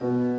Mm-hmm.